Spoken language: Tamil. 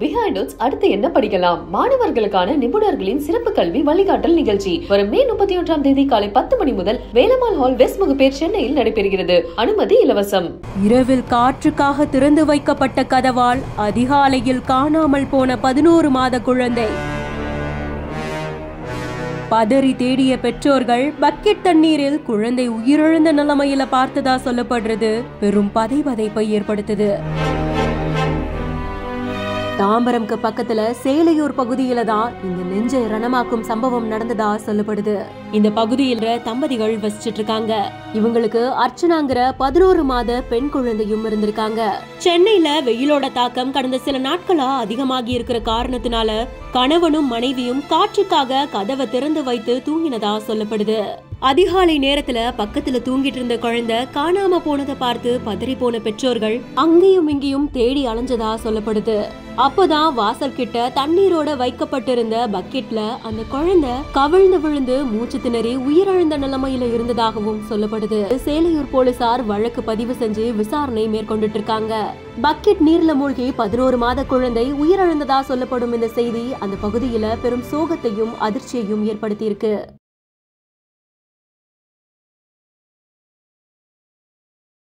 பிஹைண்ட் அடுத்து என்ன படிக்கலாம்? மாணவர்களுக்கான நிபுணர்களின் சிறப்பு கல்வி வழிகாட்டல் நிகழ்ச்சி. வரும் மே முப்பத்தி ஒன்றாம் தேதி காலை பத்து மணி முதல் வேலமால் ஹால் வெஸ்ட் முகப்பேர் சென்னையில் நடைபெறுகிறது. அனுமதி இலவசம். இரவில் காற்றுக்காக திறந்து வைக்கப்பட்ட கதவால் அதிகாலையில் காணாமல் போன பதினோரு மாத குழந்தை. பதறி தேடிய பெற்றோர்கள் பக்கெட் தண்ணீரில் குழந்தை உயிரிழந்த நிலைமையில பார்த்ததா சொல்லப்படுறது. பெரும் பதை பதைப்பை ஏற்படுத்துது. தாம்பரம்க்கு பக்கத்துல சேலையூர் பகுதியில தான் இந்த நெஞ்சை ரணமாக்கும் சம்பவம் நடந்ததா சொல்லப்படுது. இந்த பகுதியில தம்பதிகள் வசிச்சிட்டு இருக்காங்க இவங்களுக்கு அர்ச்சனாங்கிற பதினோரு மாத பெண் குழந்தையும் இருந்திருக்காங்க. சென்னையில வெயிலோட தாக்கம் கடந்த சில நாட்களா அதிகமாகி இருக்கிற காரணத்தினால கணவனும் மனைவியும் காற்றுக்காக கதவை திறந்து வைத்து தூங்கினதா சொல்லப்படுது. அதிகாலை நேரத்துல பக்கத்துல தூங்கிட்டு இருந்த குழந்தை காணாம போனதை பார்த்து பதறி போன பெற்றோர்கள் அங்கேயும் இங்கேயும் தேடி அலைஞ்சதா சொல்லப்படுது. அப்போதான் வாசல் கிட்ட தண்ணீரோட வைக்கப்பட்டிருந்த பக்கெட்ல அந்த குழந்தை கவிழ்ந்து விழுந்து மூச்சு திணறி உயிரிழந்த நிலைமையில இருந்ததாகவும் சொல்லப்படுது. சேலையூர் போலீசார் வழக்கு பதிவு செஞ்சு விசாரணை மேற்கொண்டுட்டு இருக்காங்க. பக்கெட் நீர்ல மூழ்கி பதினோரு மாத குழந்தை உயிரிழந்ததா சொல்லப்படும் இந்த செய்தி அந்த பகுதியில பெரும் சோகத்தையும் அதிர்ச்சியையும் ஏற்படுத்தியிருக்கு.